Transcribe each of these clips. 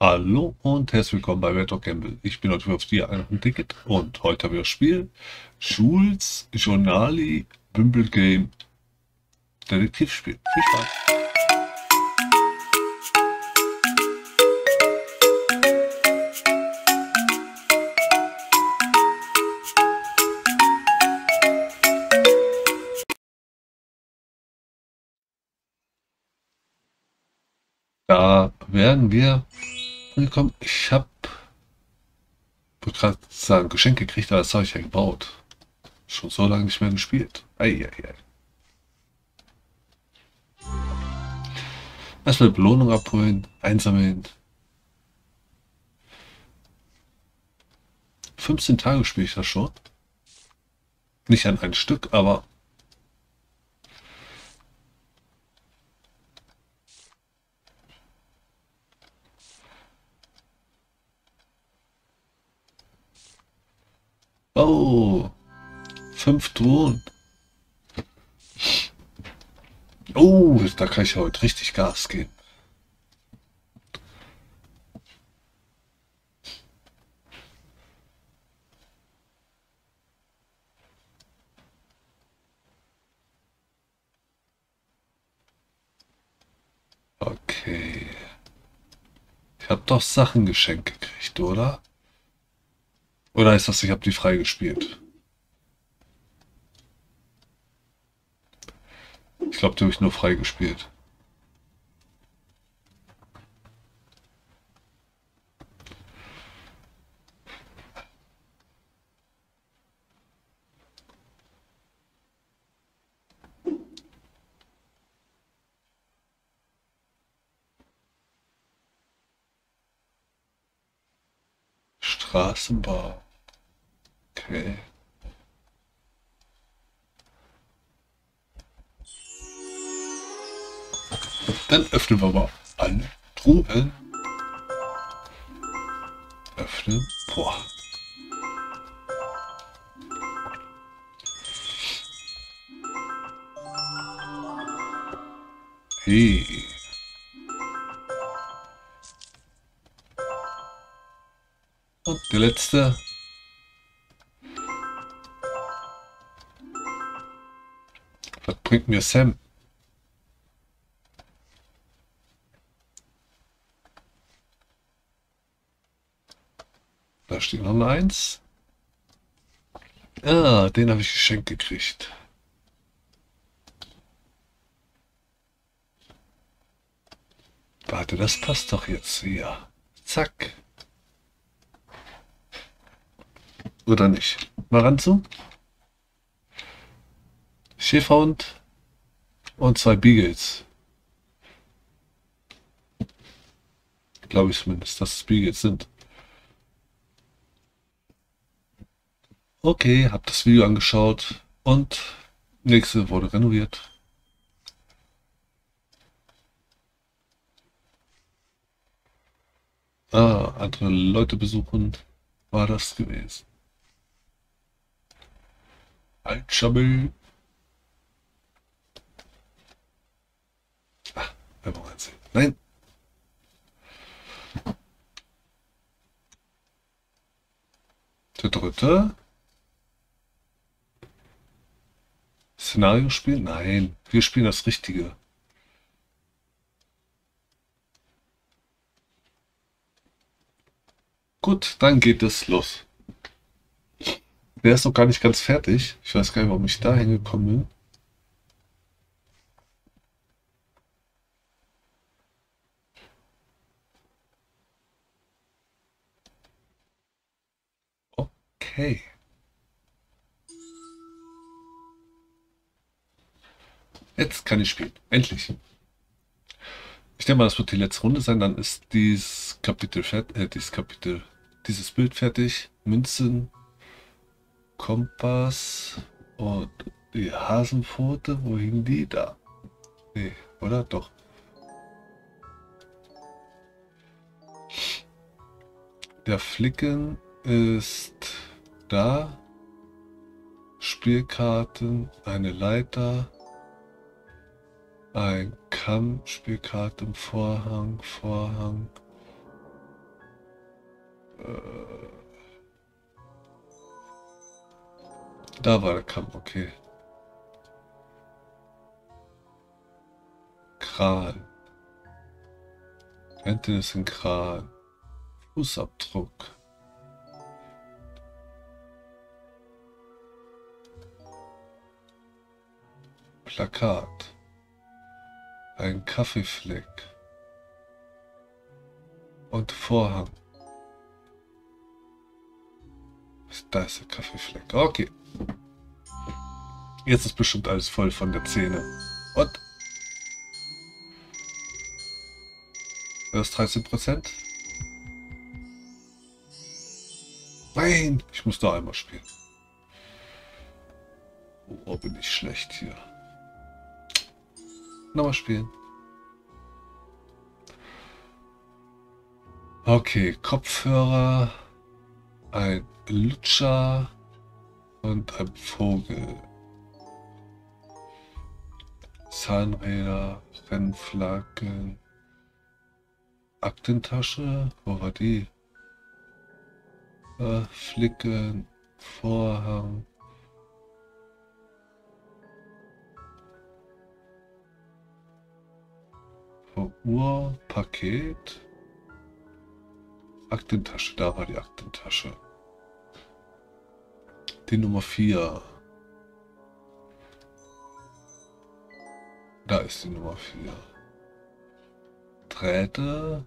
Hallo und herzlich willkommen bei Red Dog Gamble. Ich bin heute auf die ein Ticket und heute haben wir das Spiel Jules Journali Bimble Game Detektivspiel. Viel Spaß! Da werden wir angekommen. Ich habe gerade sagen Geschenk gekriegt, aber das habe ich ja gebaut. Schon so lange nicht mehr gespielt. Eieiei. Erstmal Belohnung abholen, einsammeln. 15 Tage spiele ich das schon. Nicht an ein Stück, aber Oh, fünf Drohnen. Oh, da kann ich heute richtig Gas geben. Okay. Ich habe doch Sachen geschenkt gekriegt, oder? Oder ist das, ich habe die freigespielt? Ich glaube, die habe ich nur freigespielt. Straßenbau. Okay. Dann öffnen wir mal alle Truhen. Öffnen. Boah. Hey. Und der letzte. Bringt mir Sam? Da steht noch ein Eins. Ah, den habe ich geschenkt gekriegt. Warte, das passt doch jetzt hier. Zack. Oder nicht? Mal ran zu. Schäferhund und zwei Beagles. Glaube ich zumindest, dass es Beagles sind. Okay, habe das Video angeschaut und nächste wurde renoviert. Ah, andere Leute besuchen war das gewesen. Altschabbel. Ansehen. Nein. Der dritte. Szenario spielen? Nein, wir spielen das Richtige. Gut, dann geht es los. Der ist noch gar nicht ganz fertig. Ich weiß gar nicht, warum ich da hingekommen bin. Jetzt kann ich spielen. Endlich. Ich denke mal, das wird die letzte Runde sein. Dann ist dieses Kapitel fertig. Äh, dieses Kapitel, dieses Bild fertig. Münzen, Kompass und die Hasenpfote. Wo hingen die? Da. Nee, oder? Doch. Der Flicken ist da. Spielkarten, eine Leiter, ein Kamm, Spielkarte im Vorhang, Vorhang. Äh, da war der Kamm, okay. Kran. Ente ist ein Kran. Fußabdruck. Plakat. Ein Kaffeefleck. Und Vorhang. Da ist der Kaffeefleck. Okay. Jetzt ist bestimmt alles voll von der Zähne. Und? Ist 13%. Nein! Ich muss da einmal spielen. Oh, bin ich schlecht hier. Nochmal spielen. Okay, Kopfhörer, ein Lutscher und ein Vogel. Zahnräder, Rennflaggen, Aktentasche, wo war die? Äh, Flicken, Vorhang, Uhr, Paket. Aktentasche, da war die Aktentasche. Die Nummer 4. Da ist die Nummer 4. Drähte.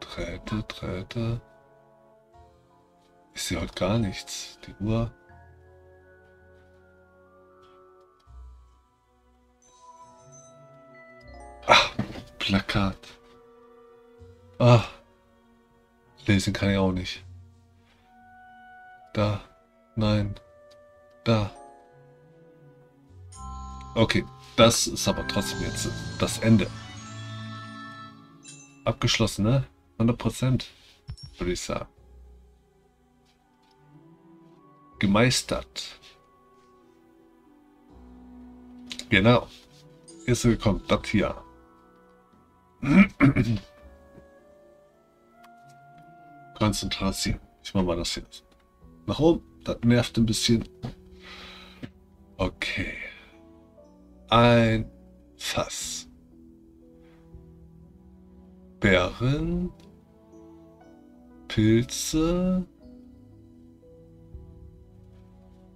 Drähte, Drähte. Ich sehe heute gar nichts. Die Uhr. Plakat. Ah. Lesen kann ich auch nicht. Da. Nein. Da. Okay, das ist aber trotzdem jetzt das Ende. Abgeschlossen, ne? 100% würde ich sagen. Gemeistert. Genau. Jetzt kommt das hier. Konzentration. Ich mache mal das hier. Nach oben. Das nervt ein bisschen. Okay. Ein Fass. Bären. Pilze.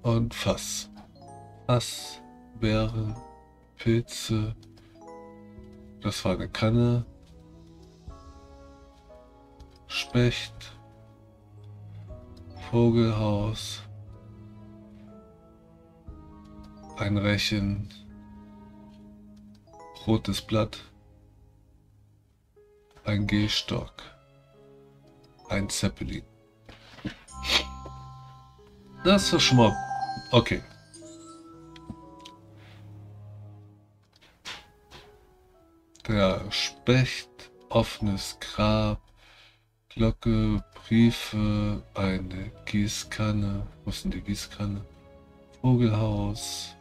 Und Fass. Fass. Bären. Pilze. Das war eine Kanne. Specht. Vogelhaus. Ein Rechen. Rotes Blatt. Ein Gehstock. Ein Zeppelin. Das war schon mal... Okay. Der Specht, offenes Grab, Glocke, Briefe, eine Gießkanne. Wo ist denn die Gießkanne? Vogelhaus,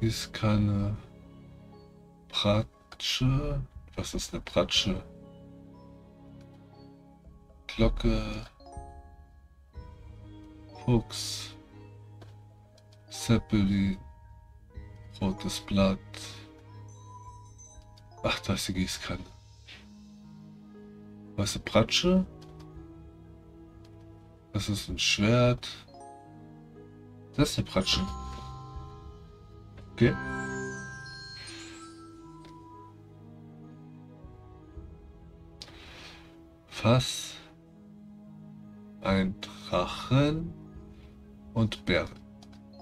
Gießkanne, Pratsche. Was ist eine Pratsche? Glocke, Fuchs, Zeppelin, rotes Blatt. Ach, da ist die Gießkanne. Was ist eine Pratsche? Das ist ein Schwert. Das ist eine Pratsche. Okay. Fass. Ein Drachen und Bären.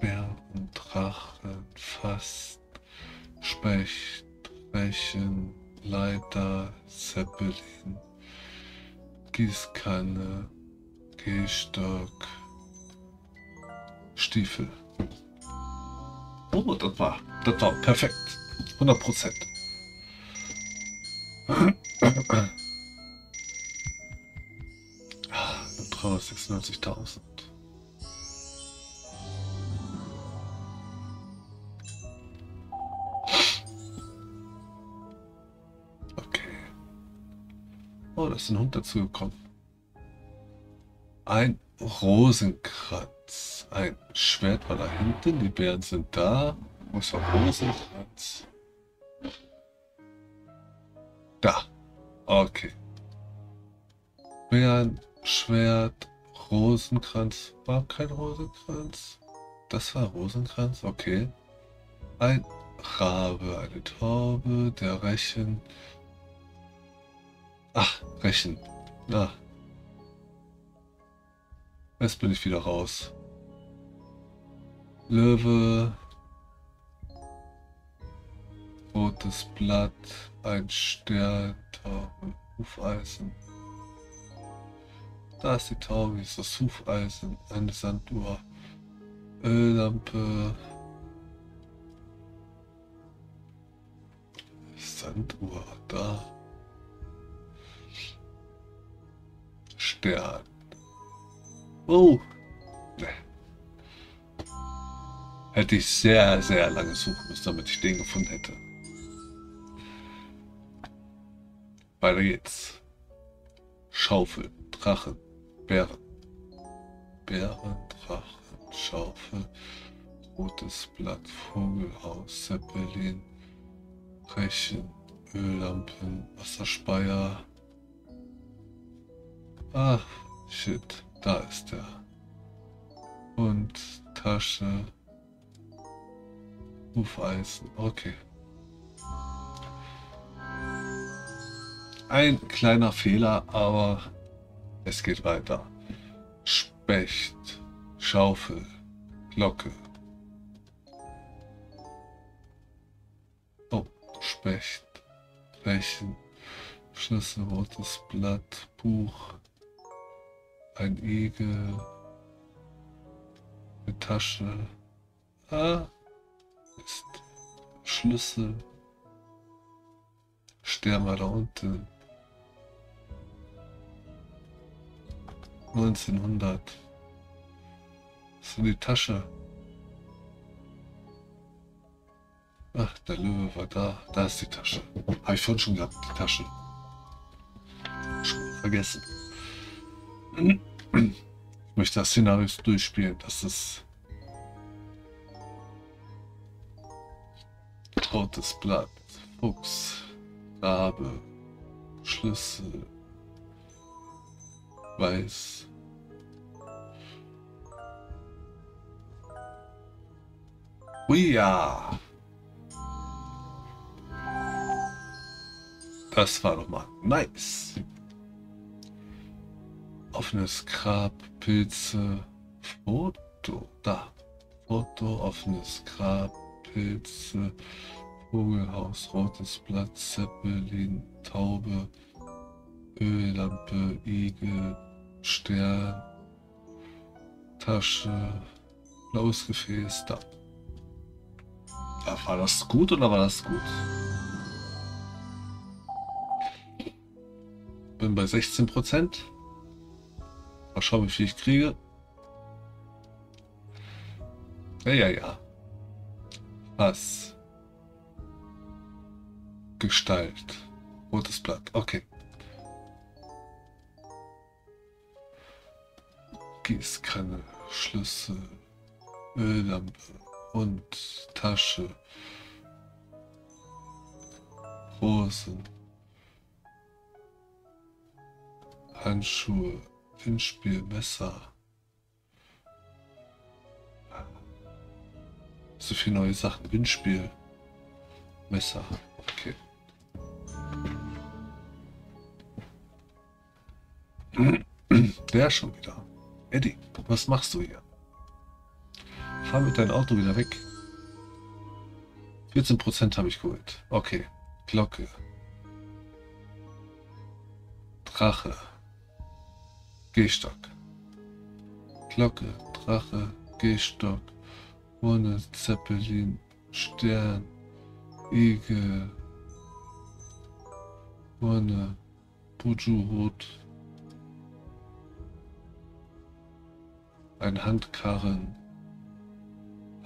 Bären, Drachen, Fass, Specht, Rechen, Leiter, Zeppelin, Gießkanne, Gehstock, Stiefel. Oh, das war, das war perfekt. 100 Prozent. 396.000. ist ein Hund dazu gekommen. Ein Rosenkranz. Ein Schwert war da hinten, die Bären sind da. Wo ist der Rosenkranz? Da. Okay. Bären, Schwert, Rosenkranz. War kein Rosenkranz? Das war Rosenkranz, okay. Ein Rabe, eine Taube, der Rechen. Ach, Rechen. Na. Jetzt bin ich wieder raus. Löwe. Rotes Blatt, ein Stern, Taube, Hufeisen. Da ist die Taube, ist das Hufeisen, eine Sanduhr, Öllampe, Sanduhr, da. Stern. Oh. Hätte ich sehr, sehr lange suchen müssen, damit ich den gefunden hätte. Weiter geht's. Schaufel, Drachen, Bären. Bären, Drachen, Schaufel, rotes Blatt, Vogelhaus, Zeppelin, Rechen, Öllampen, Wasserspeier. Ach, shit, da ist er. Und Tasche, Hufeisen, okay. Ein kleiner Fehler, aber es geht weiter. Specht, Schaufel, Glocke. Oh, Specht, Rechen, Schlüssel, rotes Blatt, Buch, ein Igel, eine Tasche. Ah, ist Schlüssel. Stern da unten. 1900. Was ist in die Tasche? Ach, der Löwe war da. Da ist die Tasche. Habe ich vorhin schon gehabt, die Tasche. Schon vergessen. Ich möchte das Szenario durchspielen. Das ist rotes Blatt, Fuchs, Rabe, Schlüssel, Weiß. Ui ja. Das war doch mal nice. Offenes Grab, Pilze, Foto. Da. Foto, offenes Grab, Pilze, Vogelhaus, rotes Blatt, Zeppelin, Taube, Öllampe, Igel, Stern, Tasche, blaues Gefäß, da. Ja, war das gut oder war das gut? Bin bei 16 Prozent. Mal schauen, wie viel ich kriege. Ja, ja, ja. Was? Gestalt. Rotes Blatt. Okay. Gießkanne, Schlüssel, Öllampe und Tasche, Rosen, Handschuhe, Windspiel, Messer. So viele neue Sachen. Windspiel, Messer. Okay. Der schon wieder. Eddie, was machst du hier? Fahr mit deinem Auto wieder weg. 14% habe ich geholt. Okay. Glocke. Drache. Gehstock. Glocke, Drache, Gehstock, Urne, Zeppelin, Stern, Igel, Urne, Bujuhut, ein Handkarren,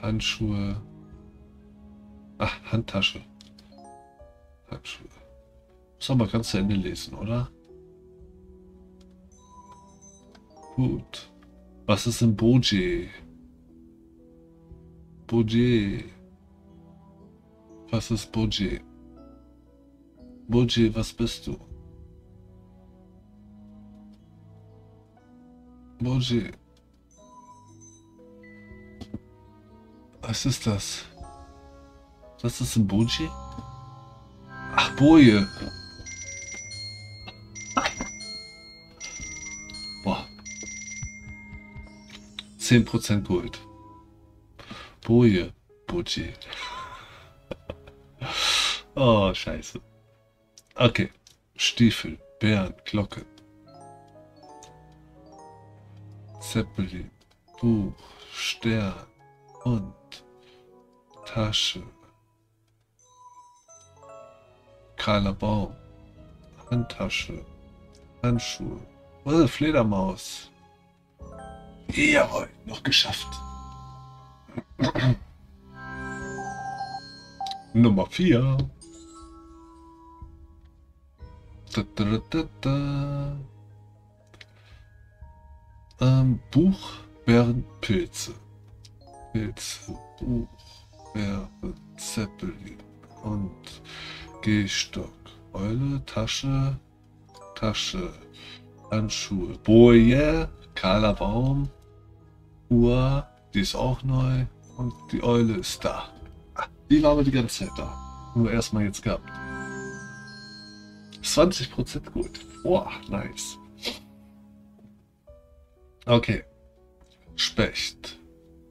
Handschuhe, ach, Handtasche. Handschuhe. Muss aber ganz zu Ende lesen, oder? Gut. Was ist ein Boje? Boje. Was ist Boje? Boje, was bist du? Boje. Was ist das? Was ist ein Boje? Ach, Boje. 10% Gold. Boje. Boje. Oh, scheiße. Okay. Stiefel, Bären, Glocke. Zeppelin, Buch, Stern und Tasche. Kahler Baum, Handtasche, Handschuhe, oh, Fledermaus. Jawohl, noch geschafft. Nummer 4. Da, da, da, da. Ähm, Buch, Bären, Pilze. Pilze, Buch, Bären, Zeppelin und Gehstock. Eule, Tasche, Tasche, Handschuhe, Boje, kahler Baum, Uhr, die ist auch neu und die Eule ist da. Die war aber die ganze Zeit da. Nur erstmal jetzt gehabt. 20% gut. Boah, nice. Okay. Specht.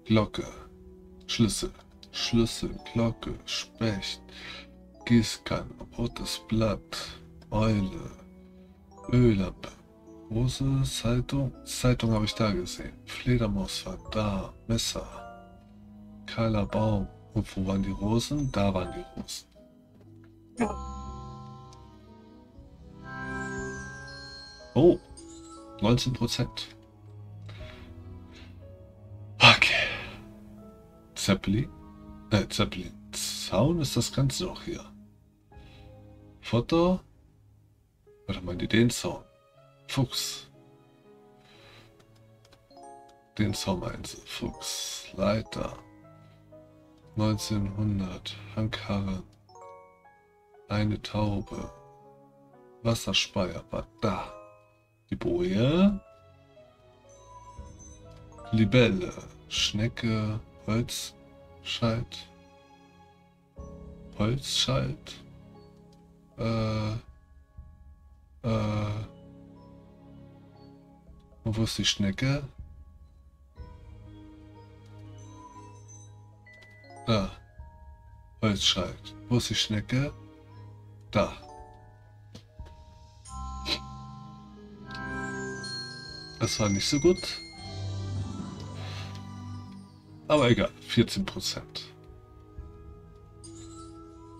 Glocke. Schlüssel. Schlüssel, Glocke, Specht. Gießkanne, rotes Blatt, Eule, Öllampe, große Zeitung. Zeitung habe ich da gesehen. Fledermaus war da, Messer, kahler Baum. Und wo waren die Rosen? Da waren die Rosen. Oh, 19 Prozent. Okay. Zeppelin. Äh, Zeppelin. Zaun ist das Ganze auch hier. Foto. Oder meint ihr den Zaun? Fuchs. Den sie. Fuchs. Leiter. 1900. Handkarren. Eine Taube. Wasserspeier war da. Die Boje. Libelle. Schnecke. Holzscheit. Holzscheit. Äh. Äh. Und wo ist die Schnecke? Da. Holzscheit. Wo ist die Schnecke? Da. Das war nicht so gut. Aber egal, 14 Prozent.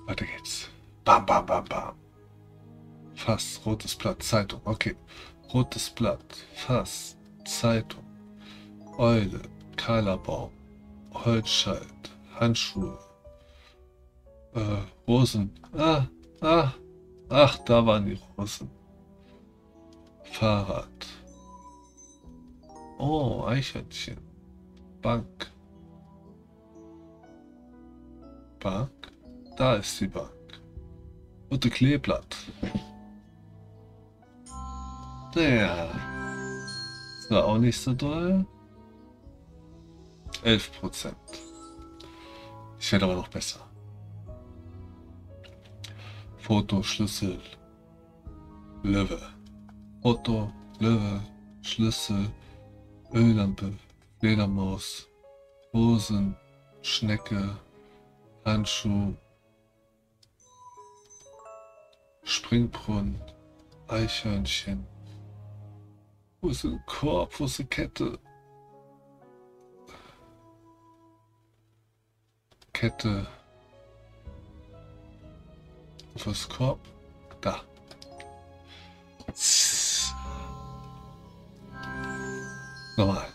Weiter geht's. Bam, bam, bam, bam. Fass, rotes Blatt, Zeitung. Okay. Rotes Blatt, Fass, Zeitung. Eule, kahler Baum, Holzscheit, Handschuhe. Äh, Rosen. Ah, ah. Ach, da waren die Rosen. Fahrrad. Oh, Eichhörnchen. Bank. Bank. Da ist die Bank. Ein Kleeblatt. Der. Das war auch nicht so doll. 11 Prozent. Ich werde aber noch besser. Foto, Schlüssel, Löwe. Foto, Löwe, Schlüssel, Öllampe, Fledermaus, Hosen, Schnecke, Handschuh, Springbrunnen, Eichhörnchen. Wo ist ein Korb? Wo ist eine Kette? Kette. Wo ist Korb? Da. Nochmal.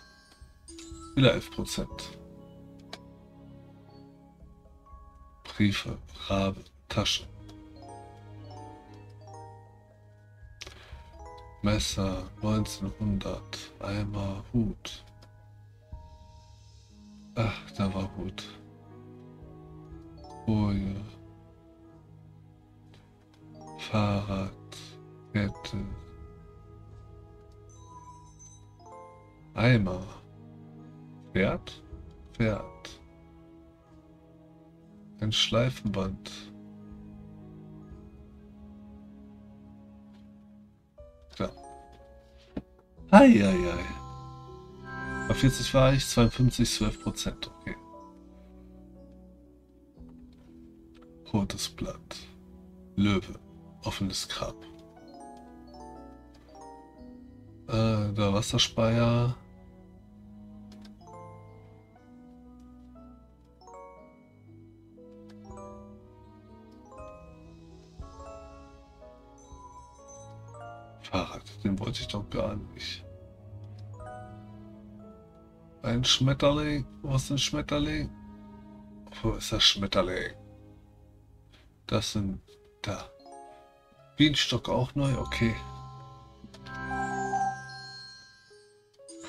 Wieder 11 Prozent. Briefe, Rabe, Tasche. Messer 1900. Eimer Hut. Ach, da war Hut. Boje. Fahrrad. Kette. Eimer. Pferd? Pferd. Ein Schleifenband. Eieiei. Bei 40 war ich, 52, 12 Prozent. Okay. Rotes Blatt. Löwe. Offenes Grab. Äh, der Wasserspeier. Gar nicht. Ein Schmetterling? Was ist ein Schmetterling? Wo ist das Schmetterling? Das sind da. Bienenstock auch neu, okay.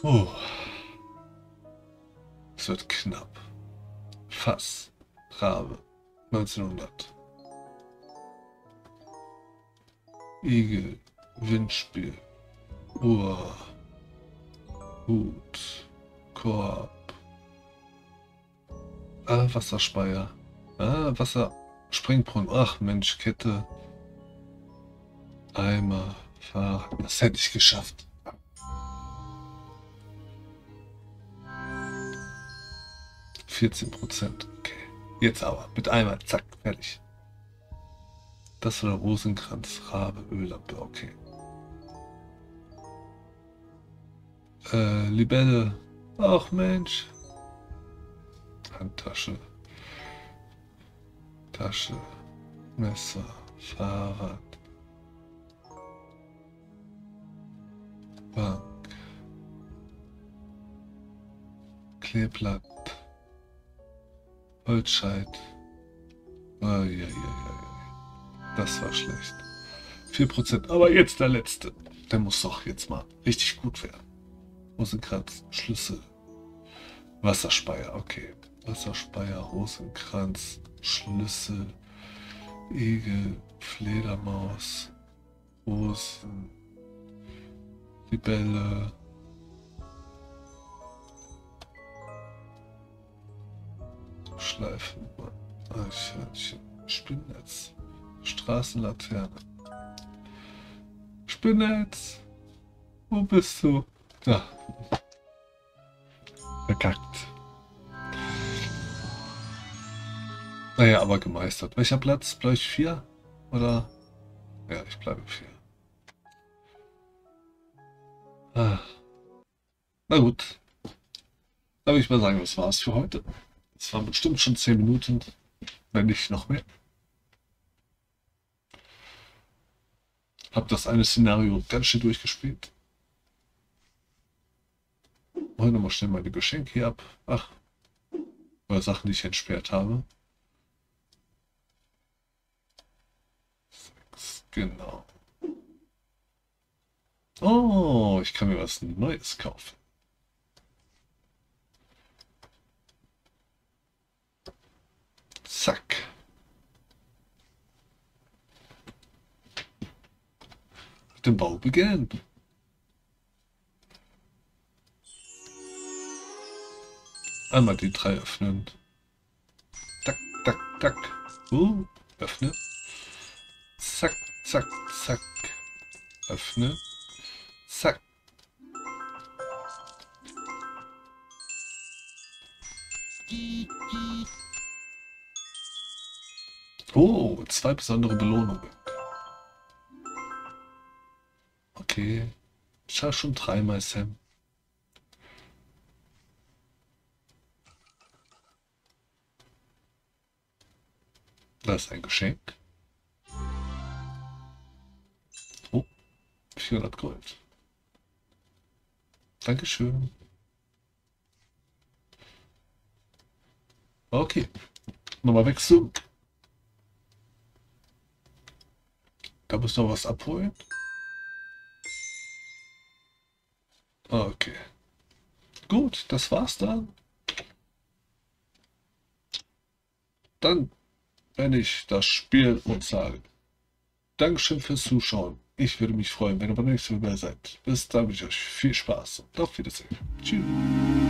Puh. Es wird knapp. Fass. Rabe. 1900. Igel. Windspiel. Uhr. Hut. Korb. Ah, Wasserspeier. Ah, Wasser. Springbrunnen. Ach Mensch, Kette. Eimer. Fahrrad. Das hätte ich geschafft. Vierzehn Prozent. Okay. Jetzt aber. Mit Eimer. Zack. Fertig. Das war der Rosenkranz. Rabe. Öllampe. Okay. Äh, Libelle. Ach Mensch. Handtasche. Tasche. Messer. Fahrrad. Bank. Kleeblatt. Holzscheit. Oh, ja, ja, ja. Das war schlecht. 4%. Aber jetzt der letzte. Der muss doch jetzt mal richtig gut werden. Rosenkranz, Schlüssel. Wasserspeier, okay. Wasserspeier, Rosenkranz, Schlüssel, Igel, Fledermaus, Rosen, Libelle. Schleifen, Eichhörnchen, Spinnnetz, Straßenlaterne. Spinnnetz, wo bist du? Ja. Verkackt. Naja, aber gemeistert. Welcher Platz? Bleibe ich 4? Oder? Ja, ich bleibe 4. Ah. Na gut. Dann würde ich mal sagen, das war's für heute. Es waren bestimmt schon 10 Minuten, wenn nicht noch mehr. Hab das eine Szenario ganz schön durchgespielt. Hol nochmal schnell meine Geschenke hier ab. Ach, oder Sachen, die ich entsperrt habe. Sechs, genau. Oh, ich kann mir was Neues kaufen. Zack. Dem Bau beginnen. Einmal die drei öffnen. Tack, tack, tack. Uh, öffne. Zack, zack, zack. Öffne. Zack. Oh, zwei besondere Belohnungen. Okay. Ich habe schon dreimal Sam. Das ein Geschenk. Oh, 400 Gold. Dankeschön. Okay. Nochmal wechseln. Da muss noch was abholen. Okay. Gut, das war's dann. Dann wenn ich das Spiel und sage, Dankeschön fürs Zuschauen. Ich würde mich freuen, wenn ihr beim nächsten Mal seid. Bis dann wünsche ich euch viel Spaß und auf Wiedersehen. Tschüss.